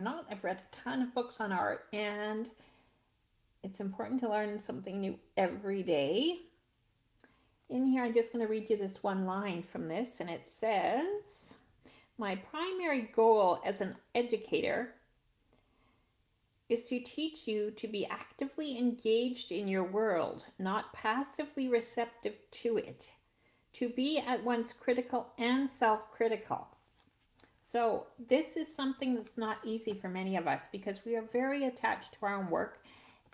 not. I've read a ton of books on art, and it's important to learn something new every day. In here, I'm just going to read you this one line from this, and it says, My primary goal as an educator is to teach you to be actively engaged in your world, not passively receptive to it, to be at once critical and self critical. So, this is something that's not easy for many of us because we are very attached to our own work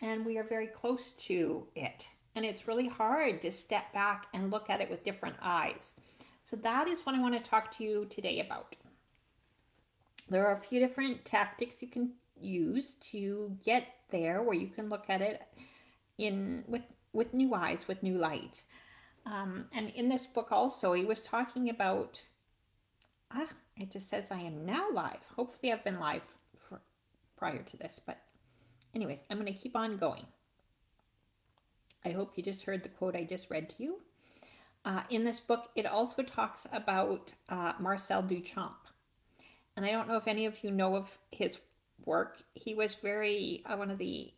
and we are very close to it. And it's really hard to step back and look at it with different eyes. So, that is what I want to talk to you today about. There are a few different tactics you can use to get there where you can look at it in with with new eyes with new light um, and in this book also he was talking about ah it just says i am now live hopefully i've been live for, prior to this but anyways i'm going to keep on going i hope you just heard the quote i just read to you uh, in this book it also talks about uh, marcel duchamp and i don't know if any of you know of his work. He was very uh, one of the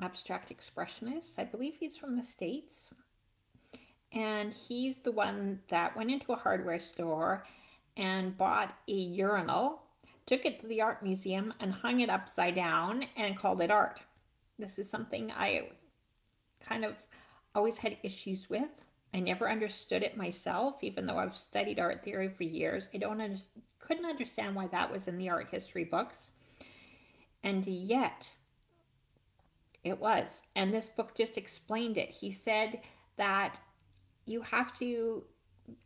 abstract expressionists. I believe he's from the States. And he's the one that went into a hardware store and bought a urinal, took it to the art museum and hung it upside down and called it art. This is something I kind of always had issues with. I never understood it myself, even though I've studied art theory for years. I don't under, couldn't understand why that was in the art history books. And yet, it was. And this book just explained it. He said that you have to,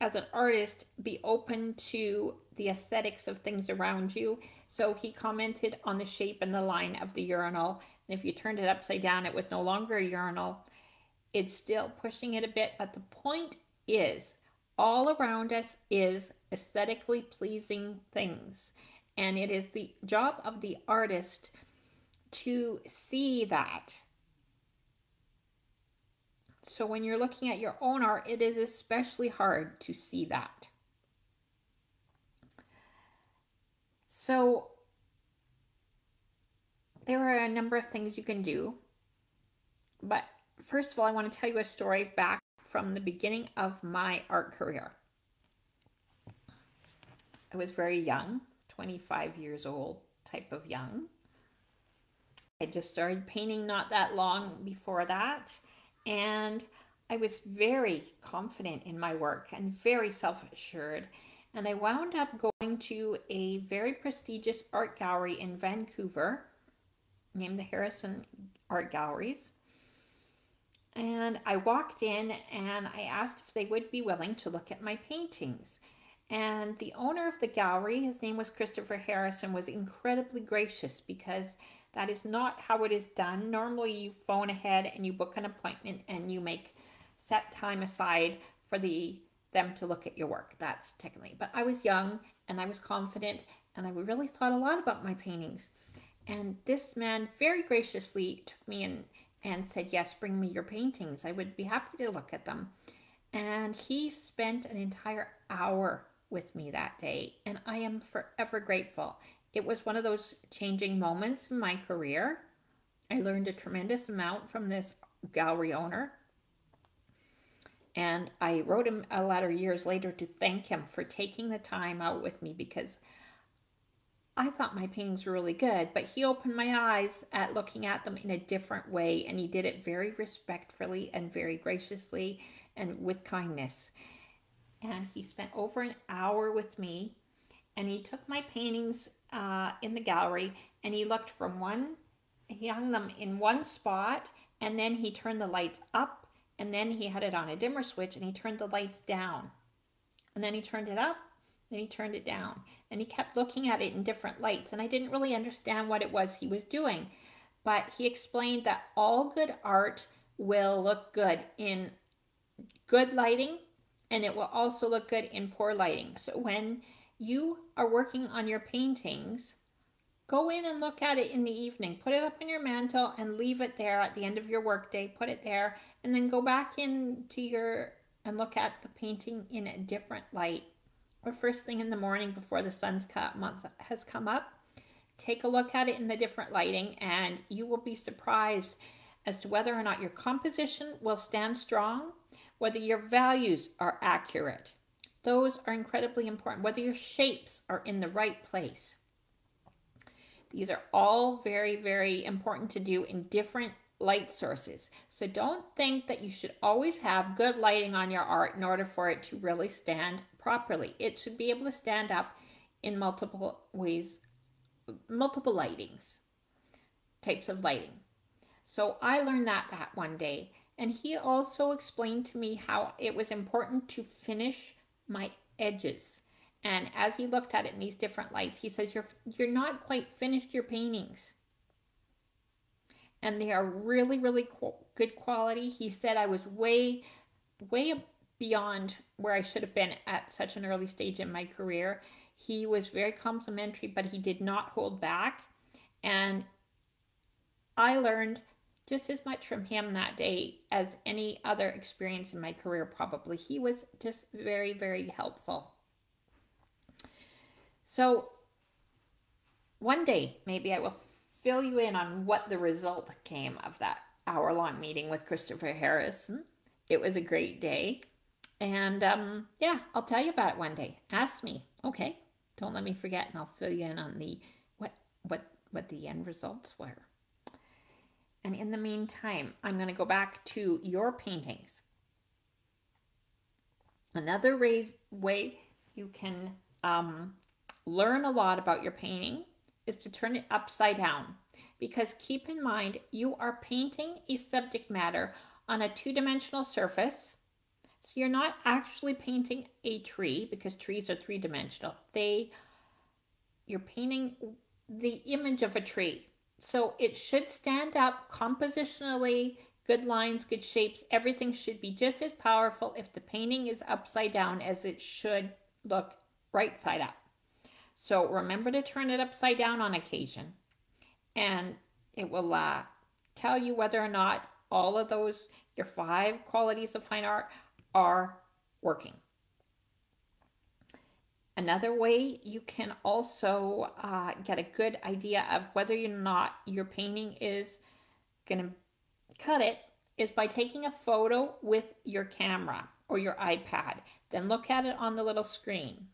as an artist, be open to the aesthetics of things around you. So he commented on the shape and the line of the urinal. And if you turned it upside down, it was no longer a urinal it's still pushing it a bit, but the point is all around us is aesthetically pleasing things. And it is the job of the artist to see that. So when you're looking at your own art, it is especially hard to see that. So there are a number of things you can do, but first of all, I want to tell you a story back from the beginning of my art career. I was very young, 25 years old type of young. I just started painting not that long before that. And I was very confident in my work and very self assured. And I wound up going to a very prestigious art gallery in Vancouver named the Harrison Art Galleries. And I walked in and I asked if they would be willing to look at my paintings. And the owner of the gallery, his name was Christopher Harrison, was incredibly gracious because that is not how it is done. Normally, you phone ahead and you book an appointment and you make set time aside for the them to look at your work. That's technically. But I was young and I was confident and I really thought a lot about my paintings. And this man very graciously took me in and said, Yes, bring me your paintings. I would be happy to look at them. And he spent an entire hour with me that day, and I am forever grateful. It was one of those changing moments in my career. I learned a tremendous amount from this gallery owner. And I wrote him a letter years later to thank him for taking the time out with me because I thought my paintings were really good, but he opened my eyes at looking at them in a different way, and he did it very respectfully and very graciously and with kindness. And he spent over an hour with me, and he took my paintings uh, in the gallery, and he looked from one, he hung them in one spot, and then he turned the lights up, and then he had it on a dimmer switch, and he turned the lights down. And then he turned it up, then he turned it down and he kept looking at it in different lights. And I didn't really understand what it was he was doing. But he explained that all good art will look good in good lighting and it will also look good in poor lighting. So when you are working on your paintings, go in and look at it in the evening. Put it up in your mantle and leave it there at the end of your workday. Put it there and then go back into your and look at the painting in a different light or first thing in the morning before the sun's come, has come up Take a look at it in the different lighting and you will be surprised as to whether or not your composition will stand strong, whether your values are accurate. Those are incredibly important, whether your shapes are in the right place. These are all very, very important to do in different light sources. So don't think that you should always have good lighting on your art in order for it to really stand properly. It should be able to stand up in multiple ways, multiple lightings, types of lighting. So I learned that that one day. And he also explained to me how it was important to finish my edges. And as he looked at it in these different lights, he says, You're you're not quite finished your paintings and they are really, really good quality. He said I was way, way beyond where I should have been at such an early stage in my career. He was very complimentary, but he did not hold back. And I learned just as much from him that day as any other experience in my career, probably. He was just very, very helpful. So, one day, maybe I will fill you in on what the result came of that hour long meeting with Christopher Harrison. It was a great day. And um, yeah, I'll tell you about it one day. Ask me. Okay. Don't let me forget and I'll fill you in on the what what what the end results were. And in the meantime, I'm going to go back to your paintings. Another way you can um, learn a lot about your painting is to turn it upside down. Because keep in mind, you are painting a subject matter on a two-dimensional surface. So you're not actually painting a tree because trees are three-dimensional. They, you're painting the image of a tree. So it should stand up compositionally, good lines, good shapes. Everything should be just as powerful if the painting is upside down as it should look right side up. So remember to turn it upside down on occasion and it will uh, tell you whether or not all of those, your five qualities of fine art are working. Another way you can also uh, get a good idea of whether or not your painting is going to cut it is by taking a photo with your camera or your iPad. Then look at it on the little screen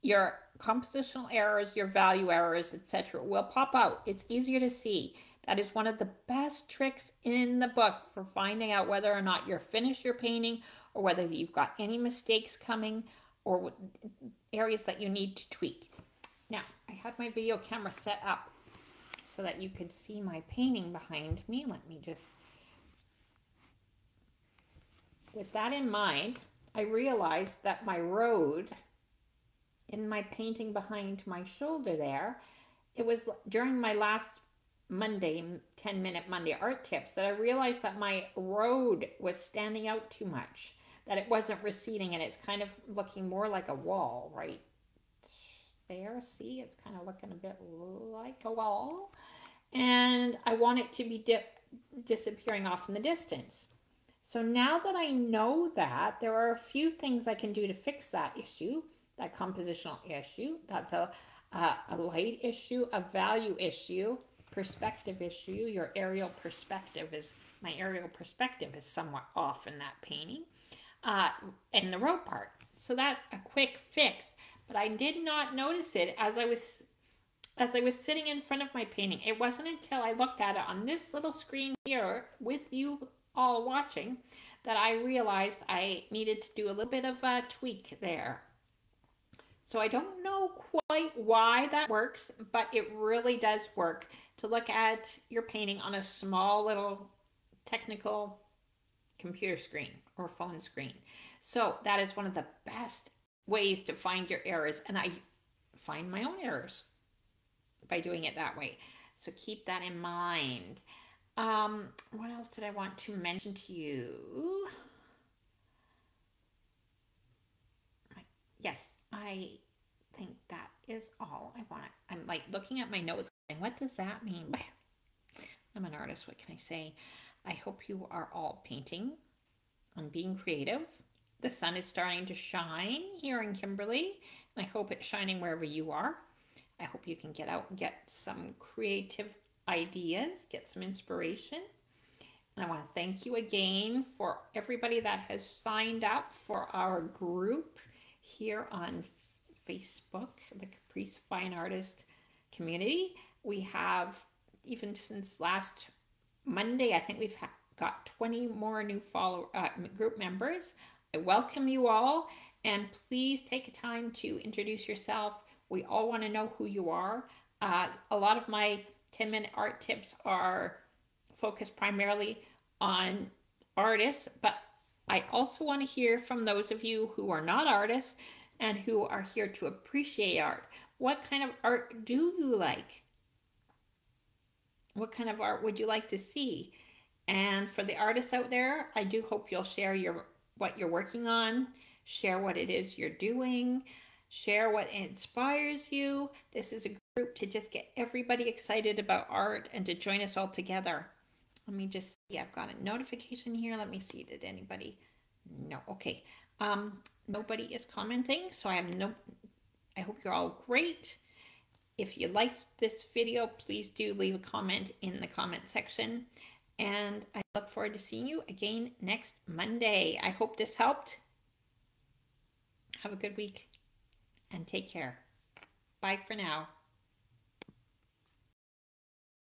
your compositional errors, your value errors, etc. will pop out. It's easier to see. That is one of the best tricks in the book for finding out whether or not you're finished your painting or whether you've got any mistakes coming or areas that you need to tweak. Now, I had my video camera set up so that you could see my painting behind me. Let me just... With that in mind, I realized that my road in my painting behind my shoulder there, it was during my last Monday, 10 minute Monday art tips, that I realized that my road was standing out too much, that it wasn't receding and it's kind of looking more like a wall right there. See, it's kind of looking a bit like a wall. And I want it to be dip, disappearing off in the distance. So now that I know that, there are a few things I can do to fix that issue that compositional issue. That's a, a, a light issue, a value issue, perspective issue. Your aerial perspective is, my aerial perspective is somewhat off in that painting. Uh, and the road part. So that's a quick fix. But I did not notice it as I was as I was sitting in front of my painting. It wasn't until I looked at it on this little screen here with you all watching that I realized I needed to do a little bit of a tweak there. So I don't know quite why that works, but it really does work to look at your painting on a small little technical computer screen or phone screen. So that is one of the best ways to find your errors. And I find my own errors by doing it that way. So keep that in mind. Um, what else did I want to mention to you? Yes, I think that is all I want. I'm like looking at my notes and what does that mean? I'm an artist, what can I say? I hope you are all painting and being creative. The sun is starting to shine here in Kimberley, and I hope it's shining wherever you are. I hope you can get out and get some creative ideas, get some inspiration. And I want to thank you again for everybody that has signed up for our group here on Facebook, the Caprice Fine Artist Community. We have, even since last Monday, I think we've got 20 more new follow uh, group members. I welcome you all and please take a time to introduce yourself. We all want to know who you are. Uh, a lot of my 10 minute art tips are focused primarily on artists, but I also want to hear from those of you who are not artists and who are here to appreciate art. What kind of art do you like? What kind of art would you like to see? And for the artists out there, I do hope you'll share your what you're working on, share what it is you're doing, share what inspires you. This is a group to just get everybody excited about art and to join us all together. Let me just see, I've got a notification here. Let me see, did anybody? No, okay. Um, nobody is commenting, so I have no, I hope you're all great. If you liked this video, please do leave a comment in the comment section. And I look forward to seeing you again next Monday. I hope this helped. Have a good week and take care. Bye for now.